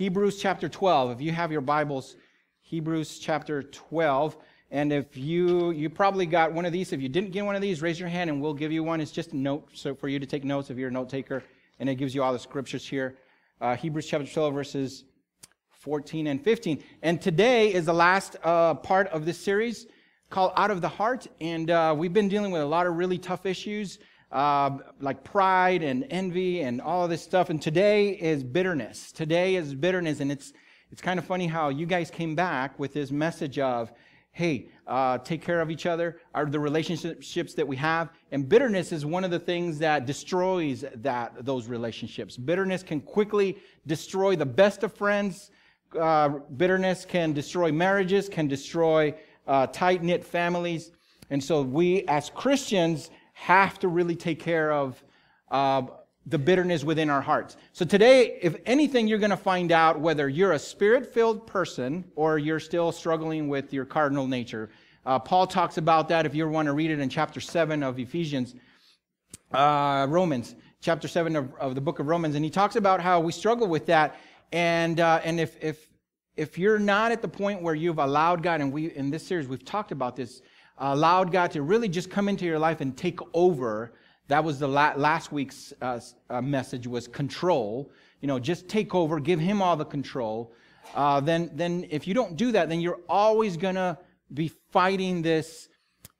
Hebrews chapter 12. If you have your Bibles, Hebrews chapter 12. And if you you probably got one of these, if you didn't get one of these, raise your hand and we'll give you one. It's just a note so for you to take notes if you're a note taker, and it gives you all the scriptures here. Uh, Hebrews chapter 12, verses 14 and 15. And today is the last uh, part of this series called Out of the Heart. And uh, we've been dealing with a lot of really tough issues uh, like pride and envy and all this stuff. And today is bitterness. Today is bitterness. And it's, it's kind of funny how you guys came back with this message of, hey, uh, take care of each other, are the relationships that we have. And bitterness is one of the things that destroys that, those relationships. Bitterness can quickly destroy the best of friends. Uh, bitterness can destroy marriages, can destroy uh, tight knit families. And so we as Christians have to really take care of uh, the bitterness within our hearts. So today, if anything, you're going to find out whether you're a spirit filled person or you're still struggling with your carnal nature. Uh, Paul talks about that if you want to read it in chapter 7 of Ephesians, uh, Romans, chapter 7 of, of, the book of Romans. And he talks about how we struggle with that. And, uh, and if, if, if you're not at the point where you've allowed God, and we, in this series, we've talked about this, allowed God to really just come into your life and take over. That was the la- last week's uh, uh, message was control. You know, just take over, give Him all the control. Uh, then, then if you don't do that, then you're always gonna be fighting this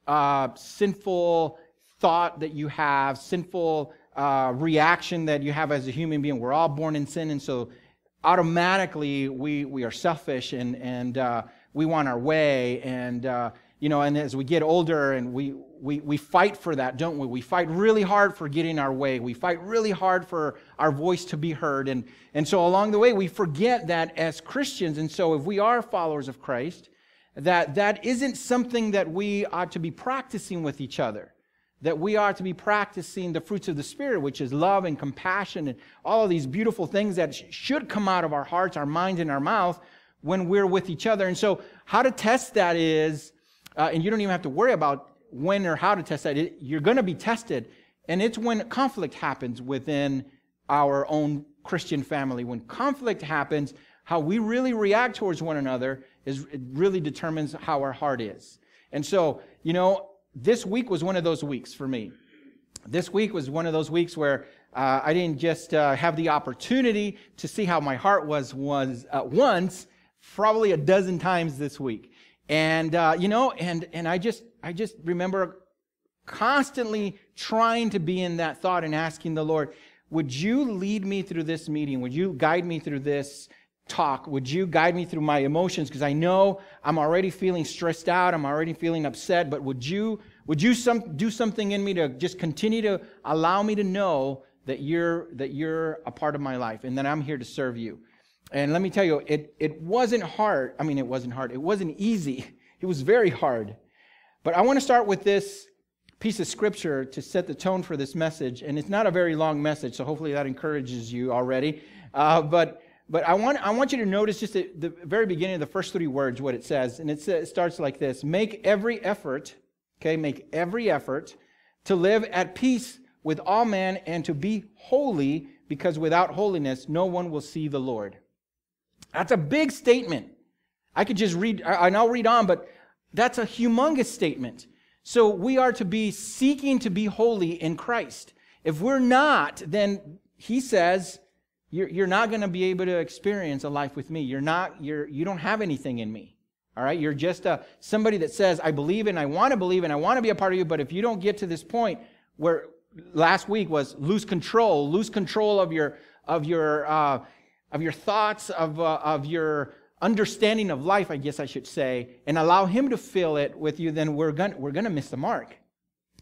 uh, sinful thought that you have, sinful uh, reaction that you have as a human being. We're all born in sin, and so automatically we we are selfish and and uh, we want our way and you know, and as we get older and we, we, we fight for that, don't we? We fight really hard for getting our way. We fight really hard for our voice to be heard. And, and so along the way, we forget that as Christians, and so if we are followers of Christ, that that isn't something that we ought to be practicing with each other. That we are to be practicing the fruits of the Spirit, which is love and compassion and all of these beautiful things that sh- should come out of our hearts, our minds, and our mouth when we're with each other. And so, how to test that is uh, and you don't even have to worry about when or how to test that. It, you're going to be tested. And it's when conflict happens within our own Christian family. When conflict happens, how we really react towards one another is it really determines how our heart is. And so, you know, this week was one of those weeks for me. This week was one of those weeks where uh, I didn't just uh, have the opportunity to see how my heart was was uh, once, probably a dozen times this week. And, uh, you know, and, and I just, I just remember constantly trying to be in that thought and asking the Lord, would you lead me through this meeting? Would you guide me through this talk? Would you guide me through my emotions? Because I know I'm already feeling stressed out. I'm already feeling upset. But would you, would you some, do something in me to just continue to allow me to know that you're, that you're a part of my life and that I'm here to serve you? And let me tell you, it, it wasn't hard. I mean, it wasn't hard. It wasn't easy. It was very hard. But I want to start with this piece of scripture to set the tone for this message. And it's not a very long message, so hopefully that encourages you already. Uh, but but I want, I want you to notice just at the very beginning of the first three words what it says. And it, says, it starts like this Make every effort, okay, make every effort to live at peace with all men and to be holy, because without holiness, no one will see the Lord. That's a big statement. I could just read, and I'll read on, but that's a humongous statement. So we are to be seeking to be holy in Christ. If we're not, then he says, you're, you're not going to be able to experience a life with me. You're not, you're, you don't have anything in me. All right. You're just a, somebody that says, I believe and I want to believe and I want to be a part of you. But if you don't get to this point where last week was lose control, lose control of your, of your, uh, of your thoughts, of, uh, of your understanding of life, I guess I should say, and allow Him to fill it with you, then we're going we're gonna miss the mark.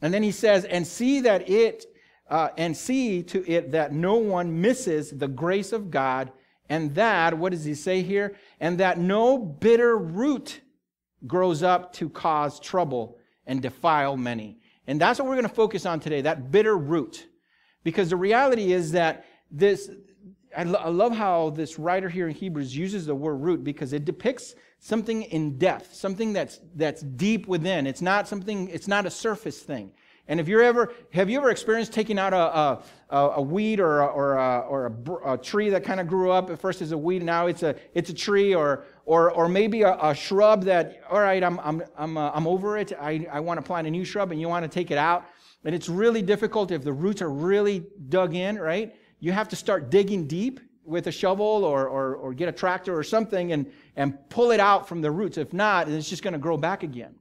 And then He says, and see that it, uh, and see to it that no one misses the grace of God, and that, what does He say here? And that no bitter root grows up to cause trouble and defile many. And that's what we're going to focus on today, that bitter root. Because the reality is that this, I, lo- I love how this writer here in Hebrews uses the word root because it depicts something in depth, something that's, that's deep within. It's not something, it's not a surface thing. And if you're ever, have you ever experienced taking out a, a, a weed or, a, or, a, or a, a tree that kind of grew up at first as a weed, now it's a, it's a tree, or, or, or maybe a, a shrub that, all right, I'm, I'm, I'm, uh, I'm over it, I, I want to plant a new shrub, and you want to take it out. And it's really difficult if the roots are really dug in, right? You have to start digging deep with a shovel or, or, or get a tractor or something and, and pull it out from the roots. If not, it's just going to grow back again.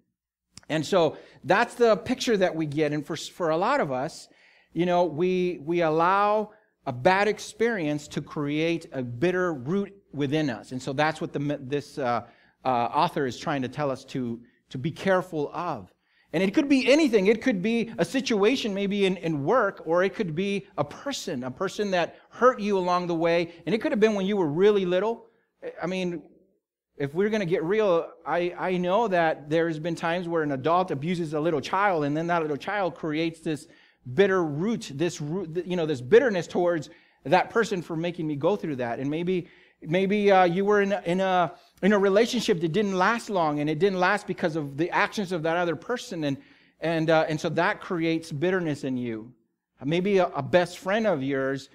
And so that's the picture that we get. And for, for a lot of us, you know, we, we allow a bad experience to create a bitter root within us. And so that's what the, this uh, uh, author is trying to tell us to, to be careful of. And it could be anything. It could be a situation, maybe in, in work, or it could be a person, a person that hurt you along the way. And it could have been when you were really little. I mean, if we're going to get real, I, I know that there's been times where an adult abuses a little child, and then that little child creates this bitter root, this root, you know, this bitterness towards that person for making me go through that. And maybe, maybe uh, you were in a, in a in a relationship that didn't last long, and it didn't last because of the actions of that other person, and and uh, and so that creates bitterness in you. Maybe a, a best friend of yours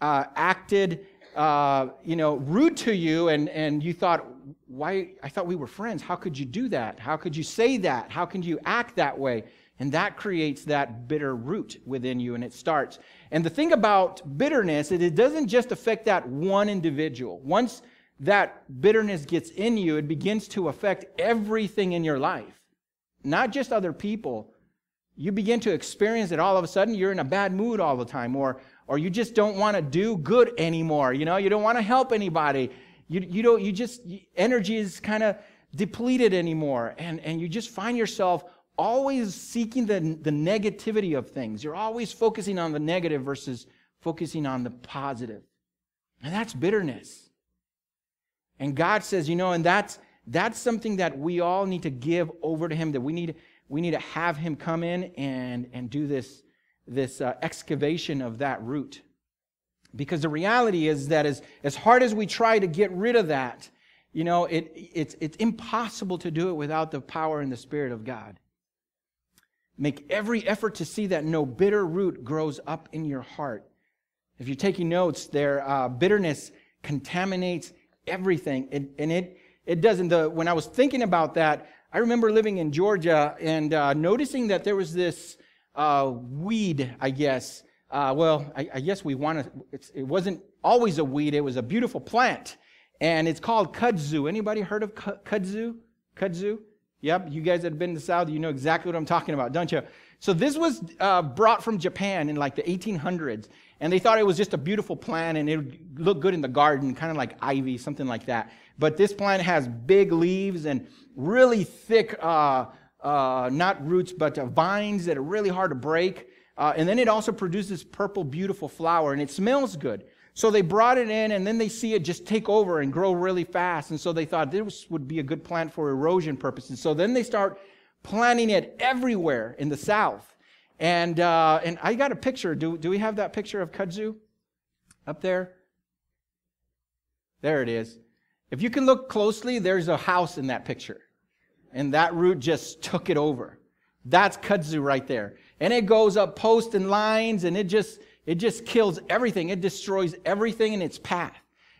uh, acted uh, you know, rude to you and, and you thought, why, I thought we were friends. How could you do that? How could you say that? How can you act that way? And that creates that bitter root within you and it starts. And the thing about bitterness is it doesn't just affect that one individual. Once that bitterness gets in you, it begins to affect everything in your life. Not just other people. You begin to experience it all of a sudden, you're in a bad mood all the time, or, or you just don't want to do good anymore. You know, you don't want to help anybody. You, you don't, you just, energy is kind of depleted anymore. And, and you just find yourself always seeking the, the negativity of things. You're always focusing on the negative versus focusing on the positive. And that's bitterness. And God says, you know, and that's, that's something that we all need to give over to Him, that we need, we need to have Him come in and, and do this this uh, excavation of that root. Because the reality is that as, as hard as we try to get rid of that, you know, it, it's, it's impossible to do it without the power and the Spirit of God. Make every effort to see that no bitter root grows up in your heart. If you're taking notes, there, uh, bitterness contaminates everything. It, and it, it doesn't. The, when I was thinking about that, I remember living in Georgia and uh, noticing that there was this uh, weed, I guess. Uh, well, I, I, guess we want to, it wasn't always a weed, it was a beautiful plant. And it's called kudzu. Anybody heard of kudzu? Kudzu? Yep, you guys that have been to the South, you know exactly what I'm talking about, don't you? So this was uh, brought from Japan in like the 1800s. And they thought it was just a beautiful plant and it would look good in the garden, kind of like ivy, something like that. But this plant has big leaves and really thick uh, uh, not roots, but uh, vines that are really hard to break. Uh, and then it also produces purple, beautiful flower, and it smells good. So they brought it in, and then they see it just take over and grow really fast. And so they thought this would be a good plant for erosion purposes. So then they start planting it everywhere in the south. And, uh, and I got a picture. Do, do we have that picture of kudzu up there? There it is. If you can look closely, there's a house in that picture and that root just took it over. That's kudzu right there. And it goes up posts and lines and it just, it just kills everything. It destroys everything in its path.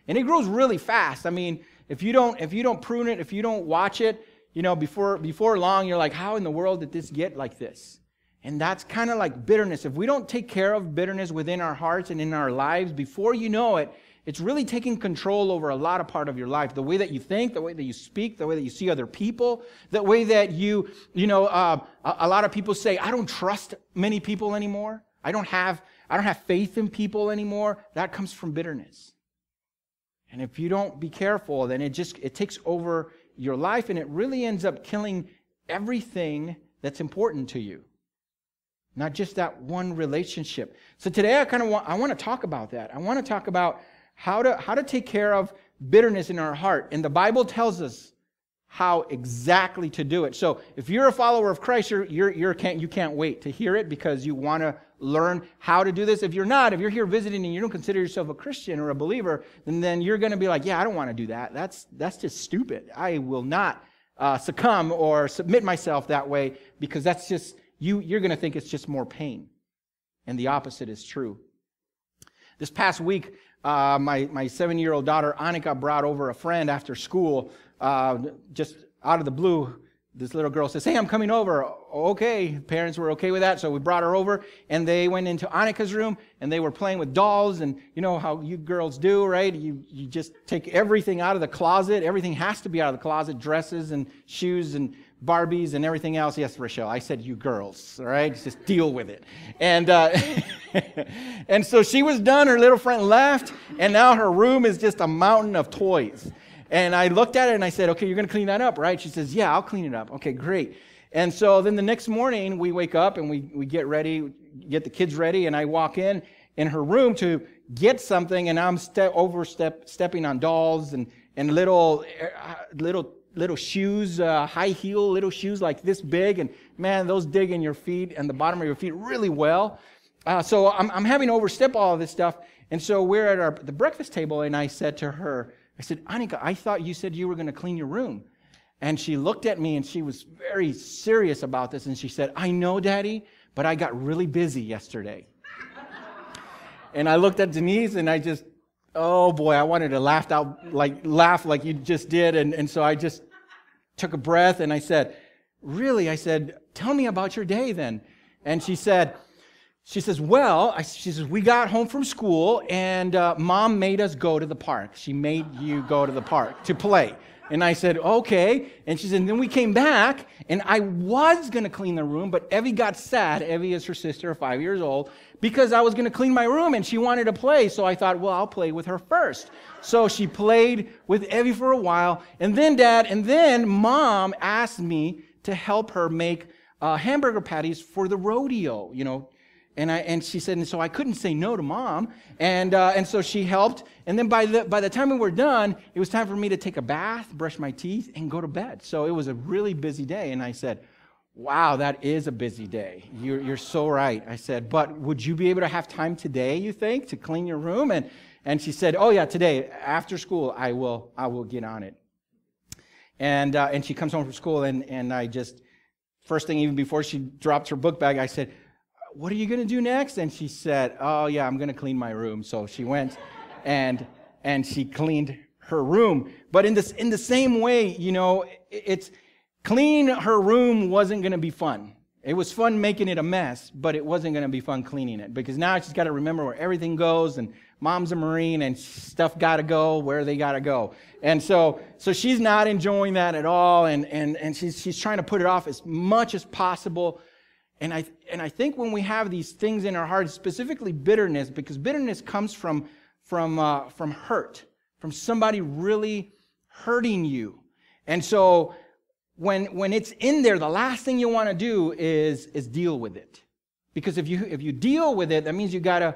And it grows really fast. I mean, if you don't, if you don't prune it, if you don't watch it, you know, before, before long, you're like, how in the world did this get like this? And that's kind of like bitterness. If we don't take care of bitterness within our hearts and in our lives, before you know it, it's really taking control over a lot of part of your life. The way that you think, the way that you speak, the way that you see other people, the way that you, you know, uh, a, a lot of people say, I don't trust many people anymore. I don't have, I don't have faith in people anymore. That comes from bitterness. And if you don't be careful, then it just, it takes over your life and it really ends up killing everything that's important to you not just that one relationship. So today I kind of want I want to talk about that. I want to talk about how to, how to take care of bitterness in our heart. And the Bible tells us how exactly to do it. So if you're a follower of Christ, you're, you're, you're can't, you can't wait to hear it because you want to learn how to do this. If you're not, if you're here visiting and you don't consider yourself a Christian or a believer, then, then you're going to be like, yeah, I don't want to do that. That's, that's just stupid. I will not uh, succumb or submit myself that way because that's just, you, you're going to think it's just more pain. And the opposite is true. This past week, uh, my, my seven year old daughter, Annika, brought over a friend after school, uh, just out of the blue. This little girl says, Hey, I'm coming over. Okay. Parents were okay with that. So we brought her over and they went into Annika's room and they were playing with dolls. And you know how you girls do, right? You, you just take everything out of the closet. Everything has to be out of the closet dresses and shoes and Barbies and everything else. Yes, Rochelle, I said you girls, all right? Just deal with it. And, uh, and so she was done. Her little friend left, and now her room is just a mountain of toys. And I looked at it and I said, okay, you're going to clean that up, right? She says, yeah, I'll clean it up. Okay, great. And so then the next morning we wake up and we, we get ready, get the kids ready, and I walk in in her room to get something, and I'm ste- overstep, stepping on dolls and, and little, uh, little little shoes, uh, high heel little shoes like this big, and man, those dig in your feet and the bottom of your feet really well. Uh, so I'm, I'm having to overstep all of this stuff. And so we're at our, the breakfast table, and I said to her, I said, Annika, I thought you said you were going to clean your room. And she looked at me and she was very serious about this. And she said, I know, Daddy, but I got really busy yesterday. and I looked at Denise and I just, oh boy, I wanted to laugh out, like laugh like you just did. And, and so I just took a breath and I said, Really? I said, Tell me about your day then. And she said, she says, Well, I, she says, we got home from school and uh, mom made us go to the park. She made you go to the park to play. And I said, Okay. And she said, and then we came back and I was going to clean the room, but Evie got sad. Evie is her sister, five years old, because I was going to clean my room and she wanted to play. So I thought, well, I'll play with her first. So she played with Evie for a while. And then dad, and then mom asked me to help her make uh, hamburger patties for the rodeo, you know. And, I, and she said, and so I couldn't say no to mom. And, uh, and so she helped. And then by the, by the time we were done, it was time for me to take a bath, brush my teeth, and go to bed. So it was a really busy day. And I said, wow, that is a busy day. You're, you're so right. I said, but would you be able to have time today, you think, to clean your room? And, and she said, oh yeah, today, after school, I will, I will get on it. And, uh, and she comes home from school and, and I just, first thing, even before she dropped her book bag, I said, what are you going to do next? And she said, oh yeah, I'm going to clean my room. So she went and, and she cleaned her room. But in this, in the same way, you know, it's, clean her room wasn't going to be fun. It was fun making it a mess, but it wasn't going to be fun cleaning it because now she's got to remember where everything goes and mom's a Marine and stuff got to go where they got to go. And so, so she's not enjoying that at all. And, and, and she's, she's trying to put it off as much as possible. And I, and I think when we have these things in our hearts, specifically bitterness, because bitterness comes from, from, uh, from hurt, from somebody really hurting you. And so when, when it's in there, the last thing you want to do is, is deal with it. Because if you, if you deal with it, that means you gotta,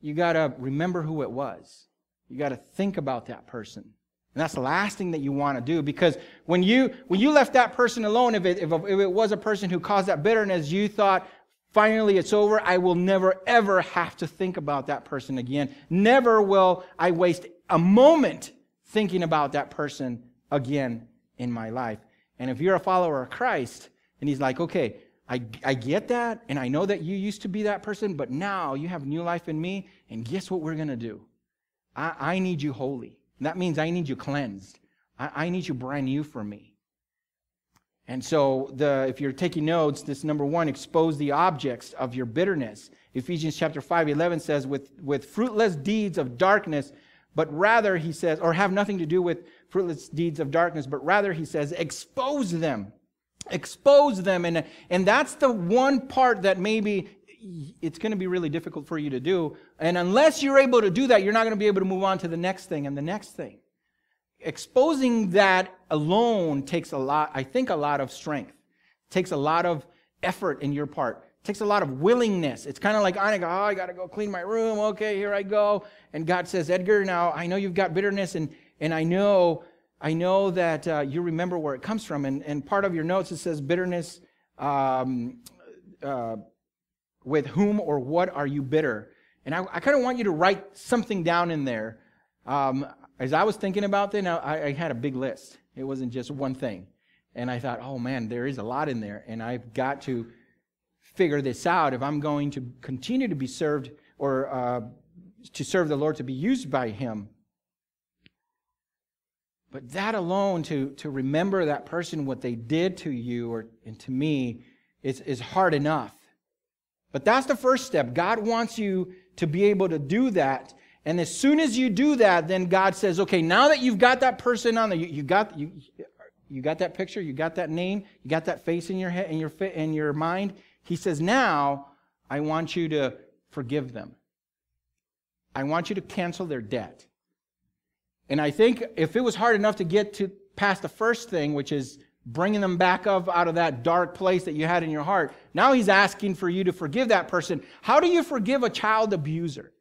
you gotta remember who it was. You gotta think about that person. And that's the last thing that you want to do because when you, when you left that person alone, if it, if, if it was a person who caused that bitterness, you thought, finally it's over. I will never ever have to think about that person again. Never will I waste a moment thinking about that person again in my life. And if you're a follower of Christ, and he's like, okay, I, I get that, and I know that you used to be that person, but now you have new life in me, and guess what we're going to do? I, I need you holy. That means I need you cleansed. I, I need you brand new for me. And so, the, if you're taking notes, this number one, expose the objects of your bitterness. Ephesians chapter 5, 11 says, with, with fruitless deeds of darkness, but rather, he says, or have nothing to do with fruitless deeds of darkness, but rather, he says, expose them. Expose them. And, and that's the one part that maybe it's going to be really difficult for you to do. And unless you're able to do that, you're not going to be able to move on to the next thing and the next thing. Exposing that alone takes a lot, I think, a lot of strength. It takes a lot of effort in your part. It takes a lot of willingness. It's kind of like, I go, oh, I got to go clean my room. Okay, here I go. And God says, Edgar, now I know you've got bitterness and, and I know, I know that uh, you remember where it comes from. And, and part of your notes, it says bitterness, um, uh, with whom or what are you bitter? And I, I kind of want you to write something down in there. Um, as I was thinking about that, I, I had a big list. It wasn't just one thing. And I thought, oh man, there is a lot in there. And I've got to figure this out if I'm going to continue to be served or uh, to serve the Lord, to be used by Him. But that alone, to, to remember that person, what they did to you or and to me, is, is hard enough. But that's the first step. God wants you to be able to do that. And as soon as you do that, then God says, okay, now that you've got that person on there, you, you got you, you got that picture, you got that name, you got that face in your head, in your fit, in your mind. He says, now I want you to forgive them. I want you to cancel their debt. And I think if it was hard enough to get to past the first thing, which is bringing them back up out of that dark place that you had in your heart, now he's asking for you to forgive that person. How do you forgive a child abuser?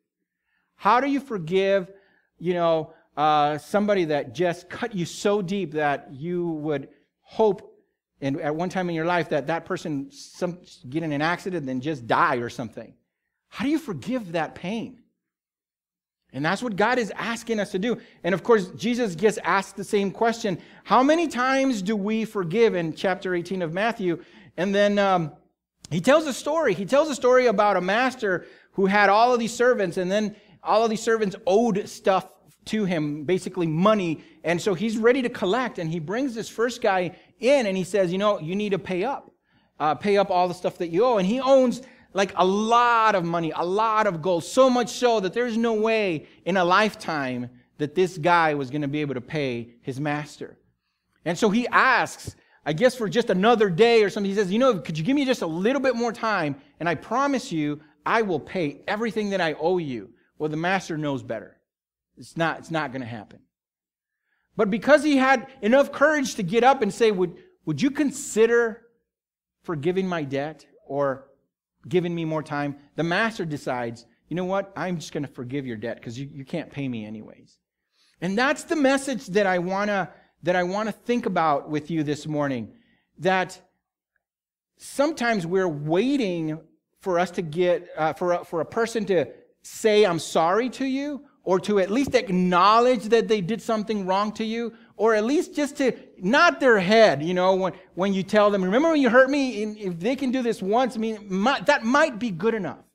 How do you forgive, you know, uh, somebody that just cut you so deep that you would hope and at one time in your life that that person some, get in an accident and then just die or something? How do you forgive that pain? And that's what God is asking us to do. And of course, Jesus gets asked the same question How many times do we forgive in chapter 18 of Matthew? And then um, he tells a story. He tells a story about a master who had all of these servants, and then all of these servants owed stuff to him, basically money. And so he's ready to collect. And he brings this first guy in and he says, You know, you need to pay up, uh, pay up all the stuff that you owe. And he owns like a lot of money, a lot of gold, so much so that there's no way in a lifetime that this guy was going to be able to pay his master. And so he asks, I guess for just another day or something, he says, You know, could you give me just a little bit more time? And I promise you, I will pay everything that I owe you. Well, the master knows better. It's not, it's not going to happen. But because he had enough courage to get up and say, Would, would you consider forgiving my debt? Or giving me more time. The master decides, you know what? I'm just going to forgive your debt because you, you can't pay me anyways. And that's the message that I want to that I want to think about with you this morning. That sometimes we're waiting for us to get uh, for a, for a person to say I'm sorry to you or to at least acknowledge that they did something wrong to you or at least just to nod their head, you know, when, when you tell them, remember when you hurt me? And if they can do this once, I mean, might, that might be good enough.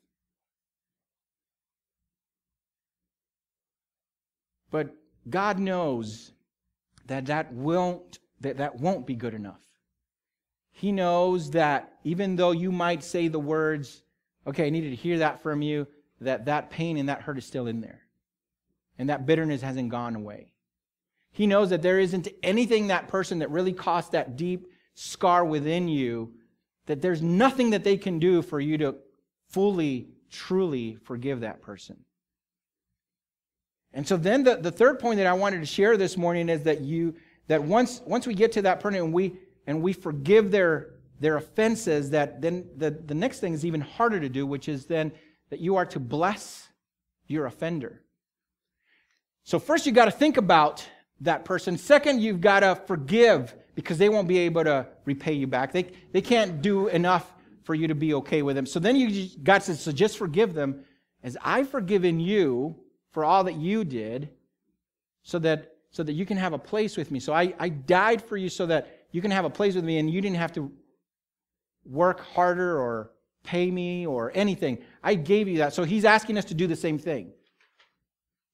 But God knows that that won't, that, that won't be good enough. He knows that even though you might say the words, okay, I needed to hear that from you, that that pain and that hurt is still in there. And that bitterness hasn't gone away. He knows that there isn't anything that person that really caused that deep scar within you, that there's nothing that they can do for you to fully, truly forgive that person. And so then the, the third point that I wanted to share this morning is that you that once once we get to that point and we and we forgive their their offenses, that then the, the next thing is even harder to do, which is then that you are to bless your offender. So first you got to think about that person. Second, you've got to forgive because they won't be able to repay you back. They, they can't do enough for you to be okay with them. So then you got to so just forgive them as I've forgiven you for all that you did so that so that you can have a place with me. So I, I died for you so that you can have a place with me and you didn't have to work harder or pay me or anything. I gave you that. So he's asking us to do the same thing.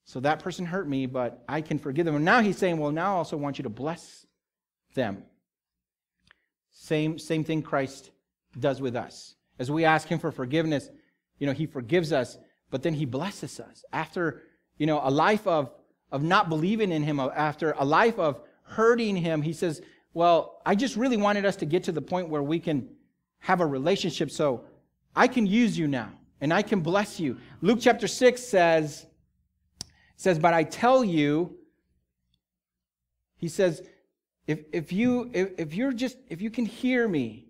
So that person hurt me, but I can forgive them. And now he's saying, well, now I also want you to bless them. Same, same thing Christ does with us. As we ask him for forgiveness, you know, he forgives us, but then he blesses us. After, you know, a life of, of not believing in him, after a life of hurting him, he says, well, I just really wanted us to get to the point where we can have a relationship so I can use you now and I can bless you. Luke chapter 6 says, says, But I tell you, he says, if, if you if, if you're just if you can hear me,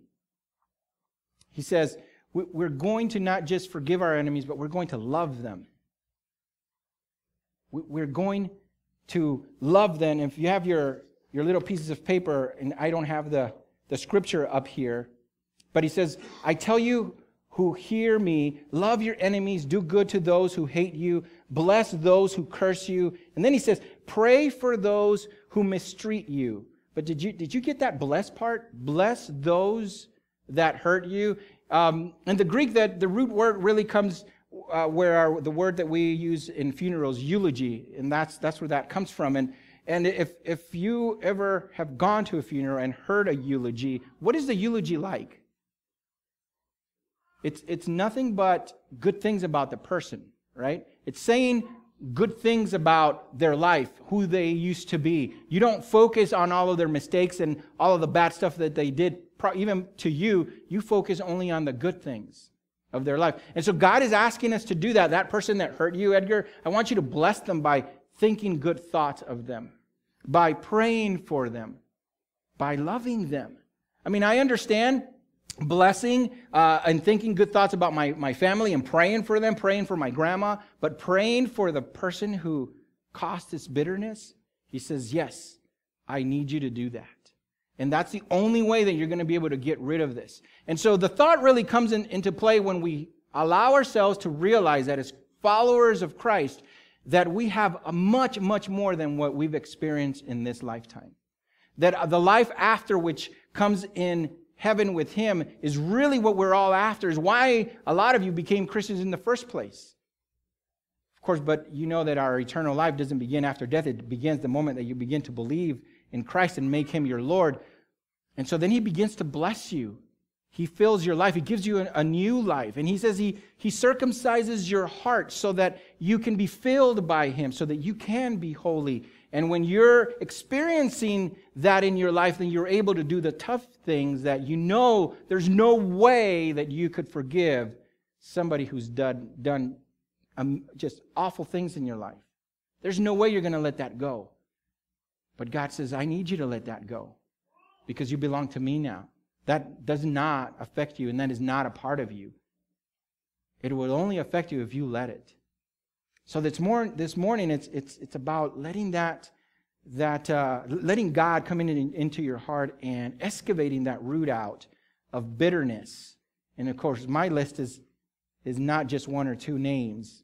he says, we're going to not just forgive our enemies, but we're going to love them. We're going to love them. If you have your, your little pieces of paper, and I don't have the, the scripture up here, but he says, I tell you who hear me, love your enemies, do good to those who hate you, bless those who curse you. And then he says, pray for those who mistreat you. But did you, did you get that bless part? Bless those that hurt you. um, in the Greek, that the root word really comes uh, where our, the word that we use in funerals, eulogy, and that's that's where that comes from. And and if if you ever have gone to a funeral and heard a eulogy, what is the eulogy like? It's it's nothing but good things about the person, right? It's saying good things about their life, who they used to be. You don't focus on all of their mistakes and all of the bad stuff that they did, even to you. You focus only on the good things of their life. And so God is asking us to do that. That person that hurt you, Edgar, I want you to bless them by thinking good thoughts of them, by praying for them, by loving them. I mean, I understand blessing uh, and thinking good thoughts about my, my family and praying for them, praying for my grandma, but praying for the person who caused this bitterness, he says, Yes, I need you to do that. And that's the only way that you're going to be able to get rid of this. And so the thought really comes in, into play when we allow ourselves to realize that as followers of Christ, that we have a much, much more than what we've experienced in this lifetime. That the life after which comes in heaven with him is really what we're all after, is why a lot of you became Christians in the first place. Of course, but you know that our eternal life doesn't begin after death. It begins the moment that you begin to believe in Christ and make him your Lord. And so then he begins to bless you. He fills your life. He gives you a, new life. And he says he, he circumcises your heart so that you can be filled by him, so that you can be holy and when you're experiencing that in your life, then you're able to do the tough things that you know there's no way that you could forgive somebody who's done, done um, just awful things in your life. There's no way you're going to let that go. But God says, I need you to let that go because you belong to me now. That does not affect you, and that is not a part of you. It will only affect you if you let it. So this, more, this morning, it's, it's, it's about letting that, that uh, letting God come in, into your heart and excavating that root out of bitterness. And of course, my list is, is not just one or two names,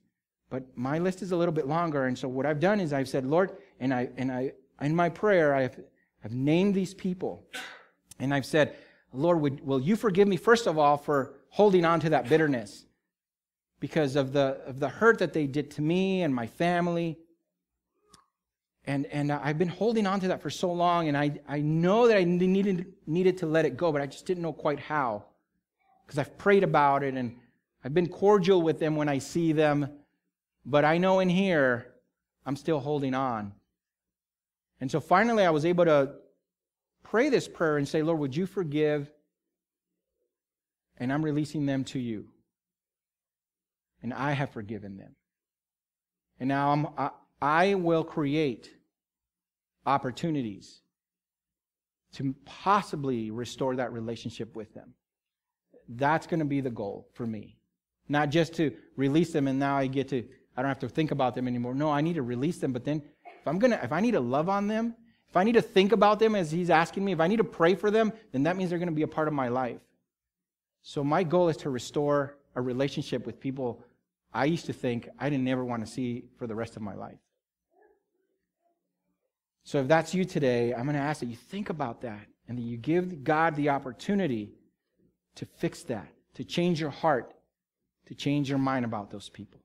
but my list is a little bit longer. And so what I've done is I've said, Lord, and I, and I, in my prayer, I've, I've named these people. And I've said, Lord, would, will you forgive me, first of all, for holding on to that bitterness? because of the, of the hurt that they did to me and my family. And, and I've been holding on to that for so long, and I, I know that I needed, needed to let it go, but I just didn't know quite how. Because I've prayed about it, and I've been cordial with them when I see them, but I know in here, I'm still holding on. And so finally, I was able to pray this prayer and say, Lord, would you forgive? And I'm releasing them to you and I have forgiven them. And now I'm, I, I will create opportunities to possibly restore that relationship with them. That's going to be the goal for me. Not just to release them and now I get to, I don't have to think about them anymore. No, I need to release them. But then if I'm going to, if I need to love on them, if I need to think about them as he's asking me, if I need to pray for them, then that means they're going to be a part of my life. So my goal is to restore a relationship with people I used to think I didn't ever want to see for the rest of my life. So if that's you today, I'm going to ask that you think about that and that you give God the opportunity to fix that, to change your heart, to change your mind about those people.